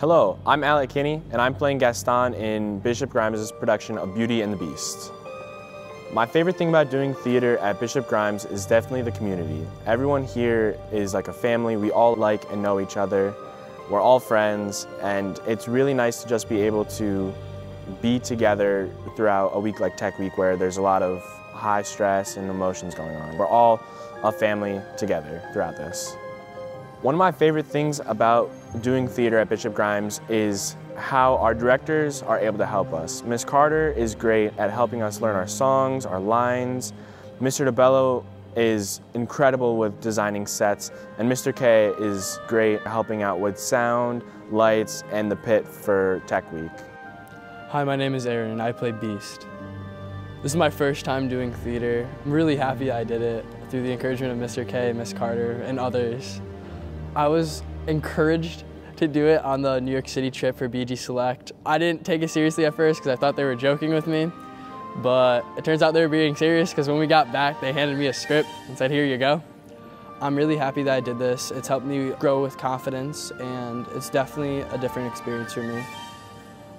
Hello, I'm Alec Kinney, and I'm playing Gaston in Bishop Grimes' production of Beauty and the Beast. My favorite thing about doing theater at Bishop Grimes is definitely the community. Everyone here is like a family. We all like and know each other. We're all friends, and it's really nice to just be able to be together throughout a week like Tech Week where there's a lot of high stress and emotions going on. We're all a family together throughout this. One of my favorite things about doing theater at Bishop Grimes is how our directors are able to help us. Miss Carter is great at helping us learn our songs, our lines. Mr. DeBello is incredible with designing sets, and Mr. K is great helping out with sound, lights, and the pit for Tech Week. Hi, my name is Aaron and I play Beast. This is my first time doing theater. I'm really happy I did it through the encouragement of Mr. K, Miss Carter, and others. I was encouraged to do it on the New York City trip for BG Select. I didn't take it seriously at first because I thought they were joking with me, but it turns out they were being serious because when we got back, they handed me a script and said, here you go. I'm really happy that I did this. It's helped me grow with confidence and it's definitely a different experience for me.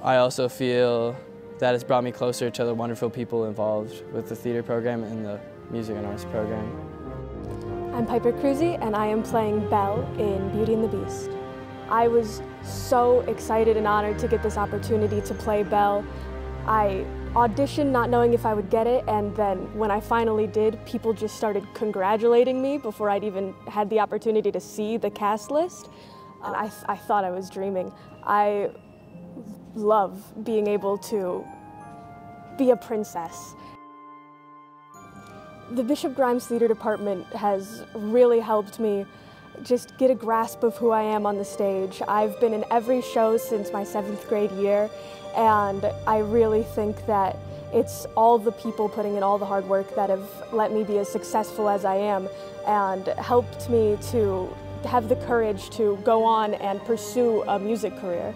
I also feel that it's brought me closer to the wonderful people involved with the theater program and the music and arts program. I'm Piper Cruzy and I am playing Belle in Beauty and the Beast. I was so excited and honored to get this opportunity to play Belle. I auditioned not knowing if I would get it and then when I finally did, people just started congratulating me before I'd even had the opportunity to see the cast list. And I, I thought I was dreaming. I love being able to be a princess the Bishop Grimes Theater Department has really helped me just get a grasp of who I am on the stage. I've been in every show since my seventh grade year, and I really think that it's all the people putting in all the hard work that have let me be as successful as I am and helped me to have the courage to go on and pursue a music career.